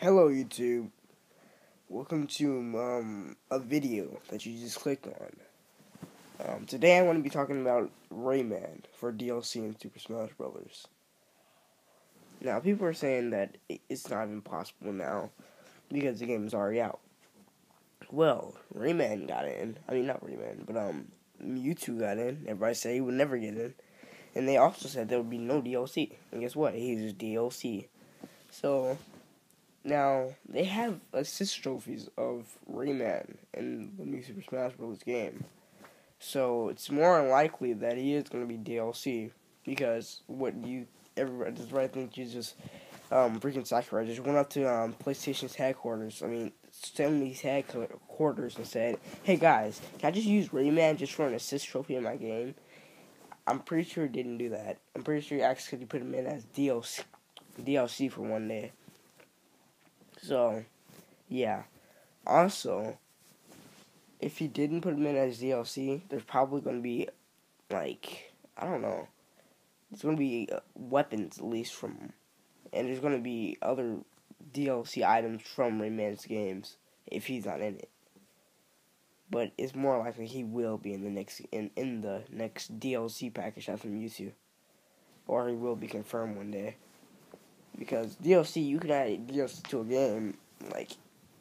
Hello YouTube. Welcome to um, a video that you just clicked on. Um, today I want to be talking about Rayman for DLC in Super Smash Bros. Now people are saying that it's not even possible now because the game is already out. Well, Rayman got in. I mean not Rayman, but um Mewtwo got in. Everybody said he would never get in. And they also said there would be no DLC. And guess what? He's DLC. So now, they have assist trophies of Rayman in the new Super Smash Bros. game. So it's more unlikely that he is going to be DLC because what you everybody does right think you just um freaking Sakurai just went up to um PlayStation's headquarters. I mean, Sony's headquarters and said, "Hey guys, can I just use Rayman just for an assist trophy in my game?" I'm pretty sure he didn't do that. I'm pretty sure he actually put him in as DLC DLC for one day. So, yeah. Also, if he didn't put him in as DLC, there's probably going to be, like, I don't know. There's going to be uh, weapons, at least, from. And there's going to be other DLC items from Rayman's games if he's not in it. But it's more likely he will be in the next in, in the next DLC package after Mewtwo. Or he will be confirmed one day because DLC you can add DLC to a game like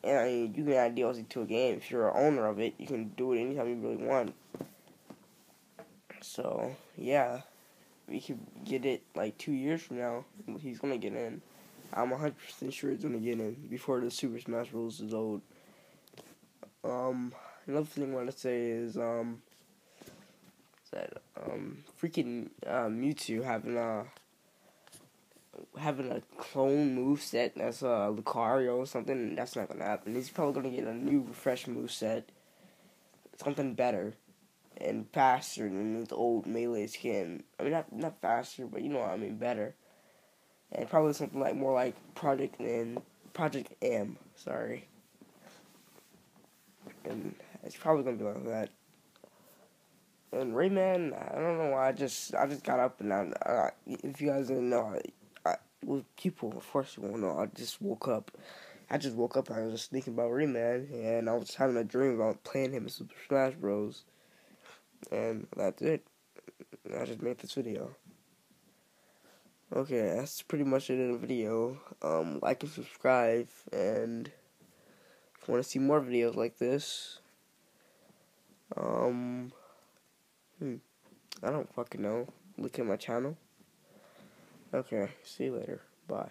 and I mean, you can add DLC to a game if you're an owner of it. You can do it anytime you really want. So yeah, we could get it like two years from now. He's gonna get in. I'm 100% sure he's gonna get in before the Super Smash Bros. is old. Um, another thing I want to say is um that um freaking uh, Mewtwo having a uh, having a clone move set that's uh, Lucario or something, that's not gonna happen. He's probably gonna get a new fresh move set, something better and faster than his old melee skin. I mean, not not faster, but you know what I mean, better. And probably something like more like Project and Project M. Sorry. And it's probably gonna be like that. And Rayman, I don't know why I just I just got up and I, I if you guys didn't know, well, people, of course, you won't know. I just woke up. I just woke up and I was just thinking about Rayman, and I was having a dream about playing him in Super Smash Bros. And that's it. I just made this video. Okay, that's pretty much it in the video. Um, like and subscribe, and if you want to see more videos like this, um, hmm, I don't fucking know. Look at my channel. Okay, see you later. Bye.